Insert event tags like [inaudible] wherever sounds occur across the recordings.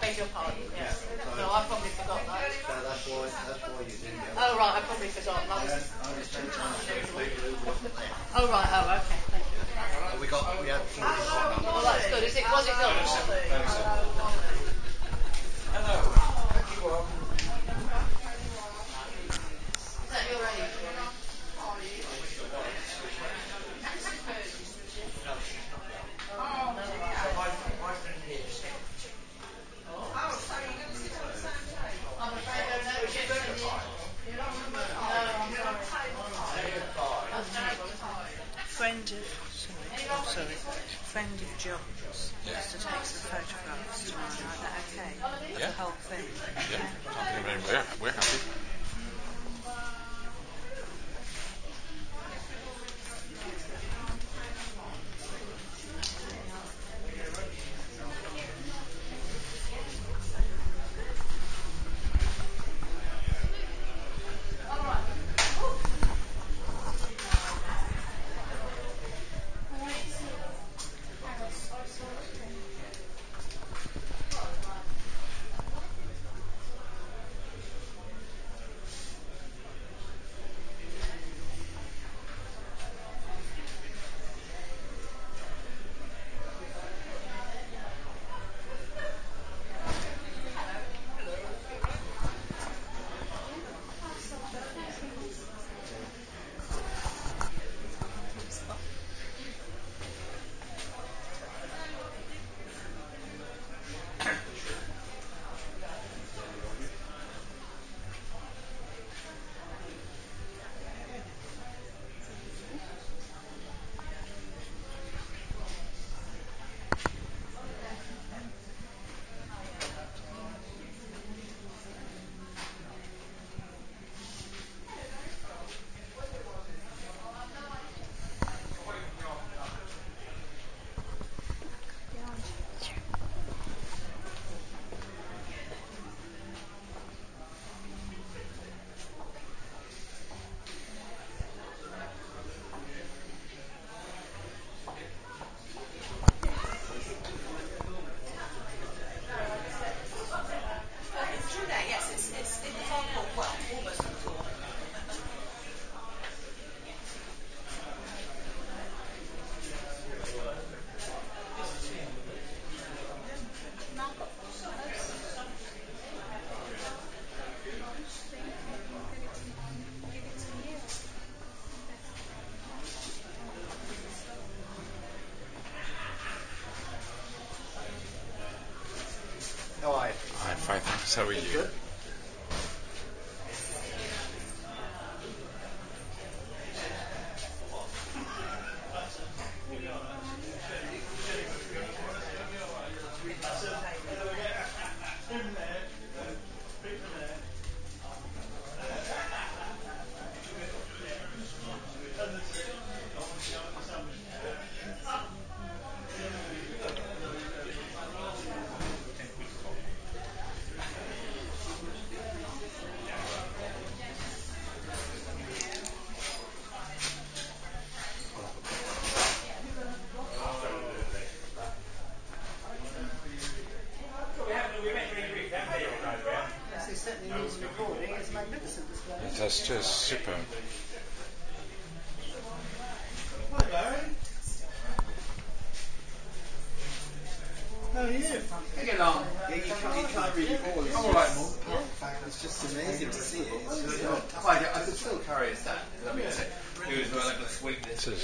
beg your pardon. Yeah. No, I probably forgot that. So that's why that's why you didn't get Oh right, I probably forgot. I I was... had, I had spent time with people who wasn't there. Oh right, oh okay, thank you. But we got we had somebody sign. Well that's good. Is it was it done? Is that your age? Friend How are you? Good. Just super. How are you? Get along. Yeah, you can't, you can't really I'm alright, Mum. It's just amazing to see it. It's Yeah. I, I could still carry a stand. I mean, it was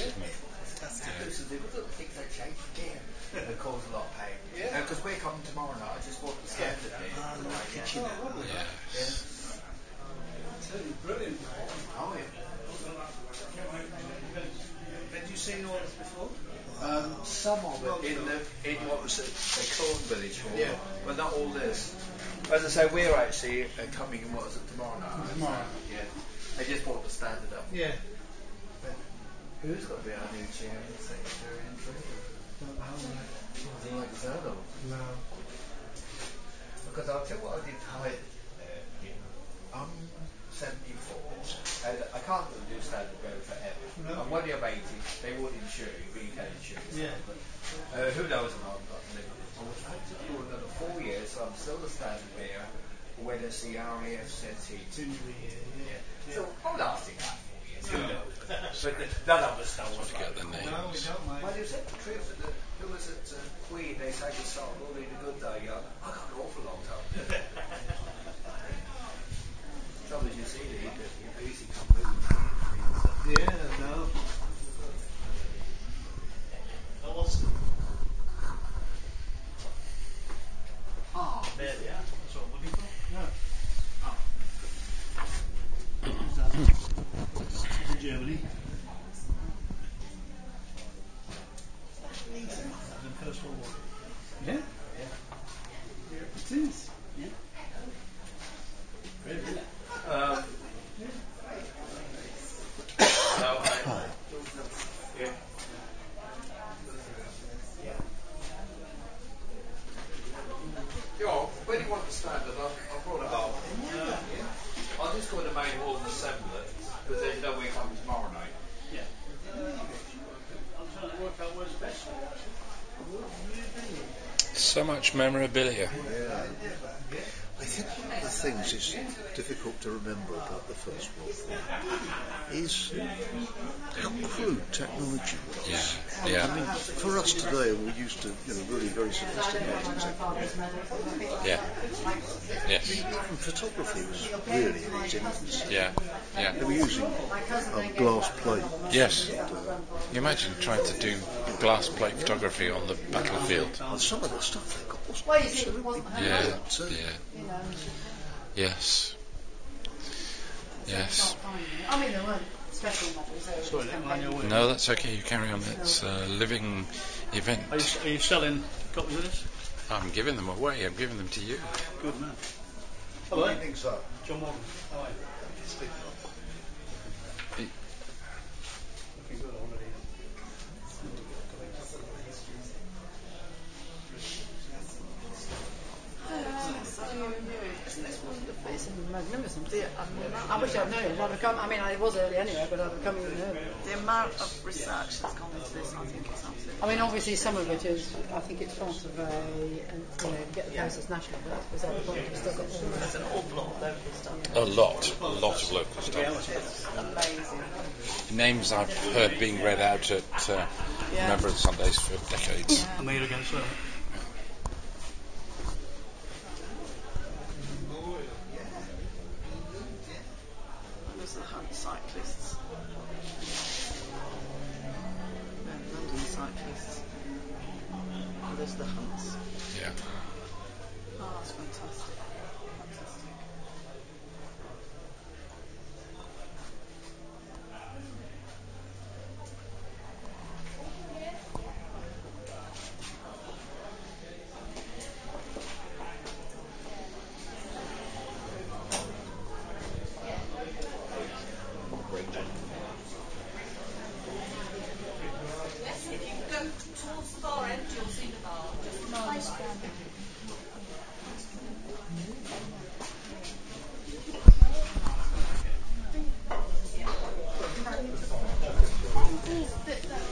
isn't it? That's little things that change again. Cause a lot of pain. Yeah. Because we're coming tomorrow night. I just bought the stand today. ah, the kitchen. Yeah. Absolutely brilliant, mate. Oh yeah. Had you seen all this before? Um, some of it in the in what was it, the Corn Village Hall, Yeah. but not all this. As I say, we're actually uh, coming. In what is it tomorrow night? Tomorrow. Yeah. They just bought the standard up. Yeah. Who's got to be our new chair and secretary and treasurer? Don't know, mate. Like Zerlo? No. Because I'll tell you what I did hide there. I'm 74. And I can't do standard go forever. No. And when you're 80, they would insure you, but you can insure yourself. Yeah. But, uh, who knows if I've got limited fortune. to do another four years, so I'm still a standard bearer when it's the RAF SETI. So I would ask him that four years ago. but none of us know what's Get the No, we don't, mate. Well, it was at the trip that the, who was at uh, Queen, they sang a song, Only the Good Die Young. I got an awful long time. [laughs] Trouble is, you see, the, the, the basic move. Yeah, no. Ah, There we are. That's what I'm looking for. No. Oh. Who's that? Is it Germany? The First World War. Yeah? Yeah. It is. Yeah. Really? Um, no, I, yeah. Yeah, where do you want to stand it? I, I brought it up. I'll just go to the main hall and assemble it, because there's no way coming tomorrow night. Yeah. I'm trying to work out where's best for you, actually. So much memorabilia. I think one of the things is difficult to remember about the First World War is how crude technology was. Yeah, yeah. I mean, for us today, we're used to you know really very sophisticated technology. Yeah. Yes. Even photography was really in its infancy. Yeah. Yeah. They were using um, glass plates. Yes. You imagine trying to do glass plate photography on the battlefield. And some of the stuff they got was Well, you think absolutely wasn't Yeah. brilliant. Yeah. Yes. Yes. I mean, there weren't special medals. Sorry, just that line your. No, that's okay. You carry on. It's a living event. Are you, are you selling copies of this? I'm giving them away. I'm giving them to you. Good man. Hello, do you think so? John Morgan. How are you? He- Looking good already. It's magnificent. I wish I'd known. I'd have come. I mean, I was early anyway, but I'd have come even earlier. The amount of research that's gone into this, I think it's absolutely. I mean, obviously, some of it is. I think it's part of a, and, you know, get the process national, but that's beside the point. You've still got all There's an awful lot of local stuff. A lot. A lot of local stuff. It's amazing. Names I've heard being read out at uh, Yeah. Remembrance Sundays for decades. I'm here again, so. There's the Hunts cyclists. No, London cyclists. And there's the Hunts. Yeah. Oh, that's fantastic. Fantastic. Yes, if you go towards the far end, you'll see the bar. Just nice.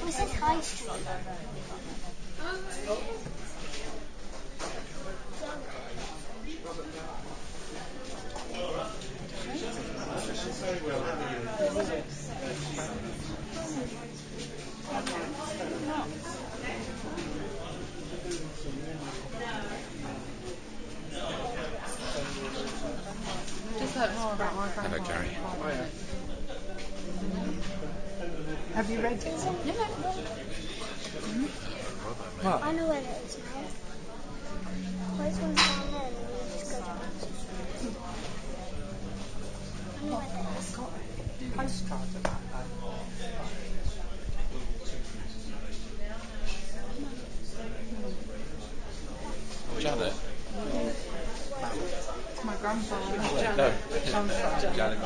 We said High Street. Just heard more about my Hello, Gary. Have you read it? Yeah. I know where it is now. Where's one down there? And then we just go down. I know where that is. Postcards about that. Janet. It's my grandfather. No. Grandfather. Janet.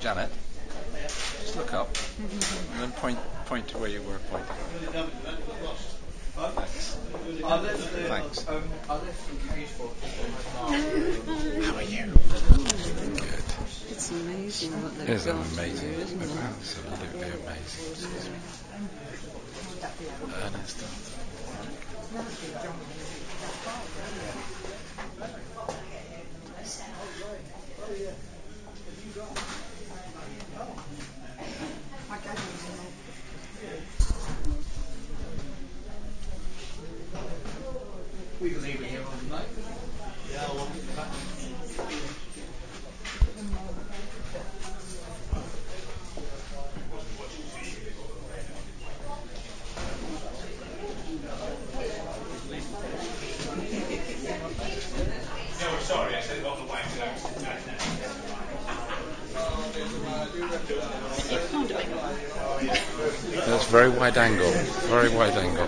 Janet. Just look up and point point to where you were pointing. Really damaged that. Got lost. I left the, Thanks. I left the cage for How are you? Good. It's amazing what they've It is got amazing. to do, isn't it? Absolutely amazing. Ernest. We can leave it here all night. You can't do it. That's very wide angle. Very wide angle.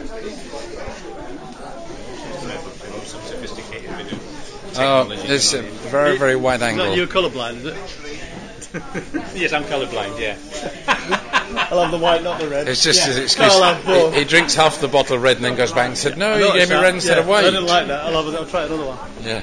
Some sophisticated bit of Oh, it's a very, very wide No, angle. you're colourblind, is it? [laughs] yes, I'm colourblind. Yeah. [laughs] I love the white, not the red. It's just Yeah. his excuse. I'll have both. He, he drinks half the bottle of red and then goes back and said, "No, I you gave me red instead Yeah, of white." I didn't like that. I'll, have, I'll try another one. Yeah.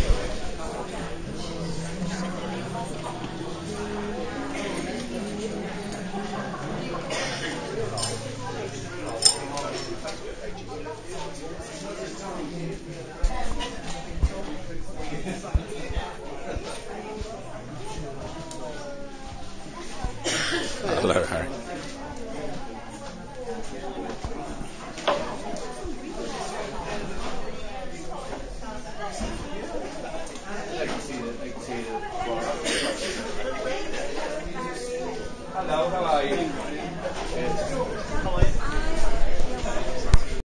Hello, Harry.